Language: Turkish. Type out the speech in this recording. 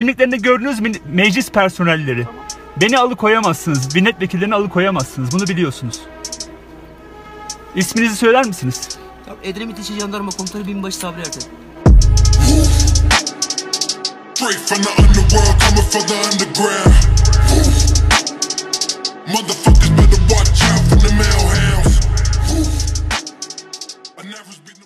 Kimliklerinde gördünüz mü meclis personelleri? Tamam. Beni alıkoyamazsınız. Milletvekillerini alıkoyamazsınız. Bunu biliyorsunuz. İsminizi söyler misiniz? Tamam, Edremit İlçe Jandarma Komutanı Binbaşı Sabri Erten. Motherfuckers better watch out for the mailhounds. I never